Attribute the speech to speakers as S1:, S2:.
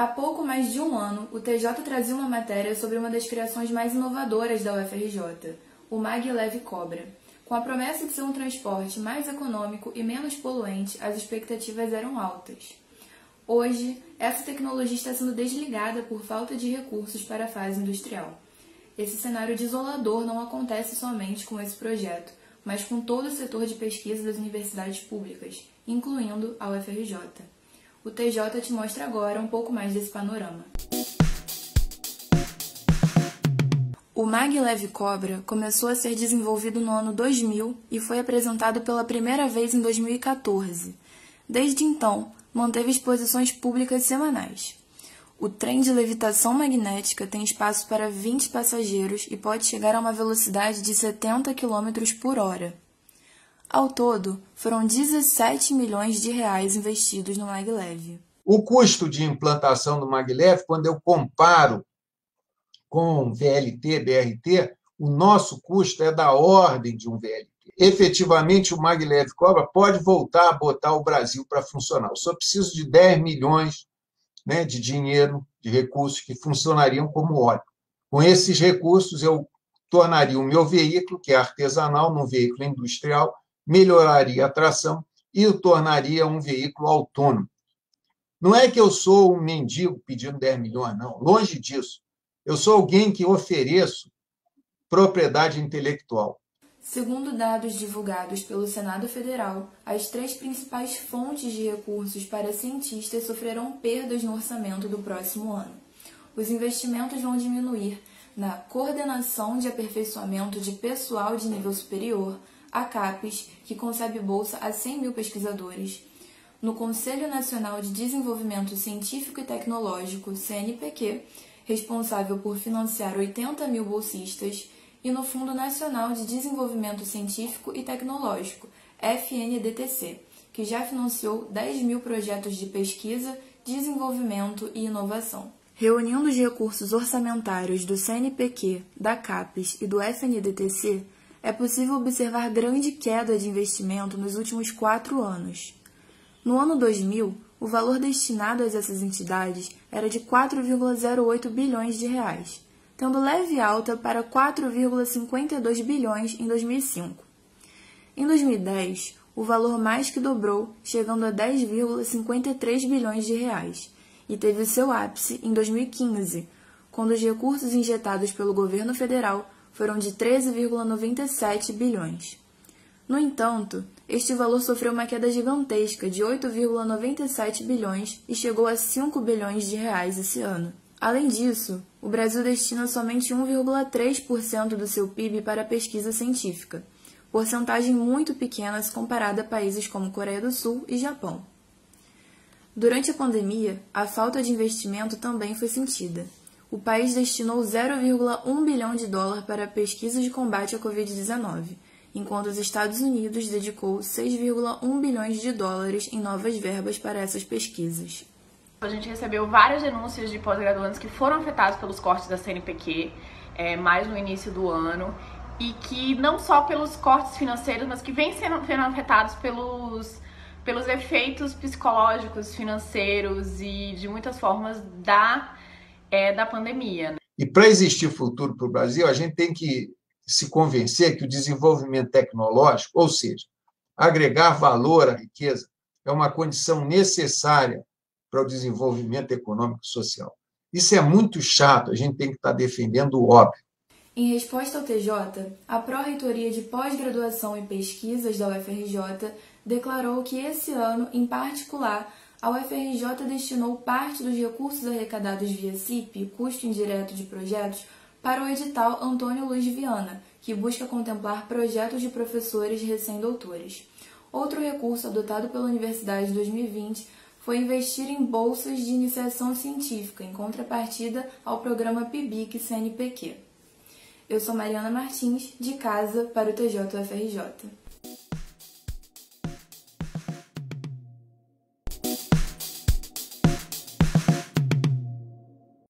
S1: Há pouco mais de um ano, o TJ trazia uma matéria sobre uma das criações mais inovadoras da UFRJ, o Mag Leve Cobra. Com a promessa de ser um transporte mais econômico e menos poluente, as expectativas eram altas. Hoje, essa tecnologia está sendo desligada por falta de recursos para a fase industrial. Esse cenário desolador não acontece somente com esse projeto, mas com todo o setor de pesquisa das universidades públicas, incluindo a UFRJ. O TJ te mostra agora um pouco mais desse panorama. O Maglev Cobra começou a ser desenvolvido no ano 2000 e foi apresentado pela primeira vez em 2014. Desde então, manteve exposições públicas semanais. O trem de levitação magnética tem espaço para 20 passageiros e pode chegar a uma velocidade de 70 km por hora. Ao todo, foram 17 milhões de reais investidos no maglev.
S2: O custo de implantação do maglev, quando eu comparo com VLT, BRT, o nosso custo é da ordem de um VLT. Efetivamente, o Maglev Cobra pode voltar a botar o Brasil para funcionar. Eu só preciso de 10 milhões né, de dinheiro, de recursos que funcionariam como óleo. Com esses recursos, eu tornaria o meu veículo, que é artesanal, num veículo industrial, melhoraria a tração e o tornaria um veículo autônomo. Não é que eu sou um mendigo pedindo 10 milhões, não. Longe disso. Eu sou alguém que ofereço propriedade intelectual.
S1: Segundo dados divulgados pelo Senado Federal, as três principais fontes de recursos para cientistas sofrerão perdas no orçamento do próximo ano. Os investimentos vão diminuir na coordenação de aperfeiçoamento de pessoal de nível superior, a CAPES, que concebe bolsa a 100 mil pesquisadores, no Conselho Nacional de Desenvolvimento Científico e Tecnológico, CNPq, responsável por financiar 80 mil bolsistas, e no Fundo Nacional de Desenvolvimento Científico e Tecnológico, FNDTC, que já financiou 10 mil projetos de pesquisa, desenvolvimento e inovação. Reunindo os recursos orçamentários do CNPq, da CAPES e do FNDTC, é possível observar grande queda de investimento nos últimos quatro anos. No ano 2000, o valor destinado a essas entidades era de 4,08 bilhões de reais, tendo leve alta para 4,52 bilhões em 2005. Em 2010, o valor mais que dobrou, chegando a 10,53 bilhões de reais, e teve seu ápice em 2015, quando os recursos injetados pelo governo federal foram de 13,97 bilhões. No entanto, este valor sofreu uma queda gigantesca de 8,97 bilhões e chegou a 5 bilhões de reais esse ano. Além disso, o Brasil destina somente 1,3% do seu PIB para pesquisa científica, porcentagem muito pequena se comparada a países como Coreia do Sul e Japão. Durante a pandemia, a falta de investimento também foi sentida. O país destinou 0,1 bilhão de dólar para a pesquisa de combate à Covid-19 enquanto os Estados Unidos dedicou 6,1 bilhões de dólares em novas verbas para essas pesquisas.
S3: A gente recebeu várias denúncias de pós-graduandos que foram afetados pelos cortes da CNPq, é, mais no início do ano, e que não só pelos cortes financeiros, mas que vêm sendo, sendo afetados pelos, pelos efeitos psicológicos, financeiros e de muitas formas da, é, da pandemia. Né?
S2: E para existir futuro para o Brasil, a gente tem que se convencer que o desenvolvimento tecnológico, ou seja, agregar valor à riqueza, é uma condição necessária para o desenvolvimento econômico e social. Isso é muito chato, a gente tem que estar defendendo o óbvio.
S1: Em resposta ao TJ, a Pró-Reitoria de Pós-Graduação e Pesquisas da UFRJ declarou que esse ano, em particular, a UFRJ destinou parte dos recursos arrecadados via CIP, custo indireto de projetos, para o edital Antônio Luiz Viana, que busca contemplar projetos de professores recém-doutores. Outro recurso adotado pela Universidade em 2020 foi investir em bolsas de iniciação científica, em contrapartida ao programa PIBIC-CNPq. Eu sou Mariana Martins, de casa para o TJFRJ.